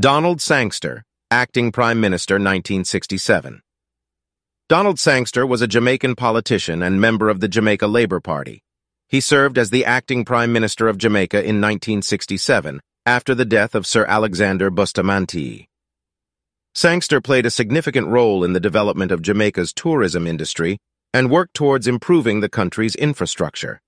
Donald Sangster, Acting Prime Minister 1967 Donald Sangster was a Jamaican politician and member of the Jamaica Labour Party. He served as the acting Prime Minister of Jamaica in 1967, after the death of Sir Alexander Bustamante. Sangster played a significant role in the development of Jamaica's tourism industry and worked towards improving the country's infrastructure.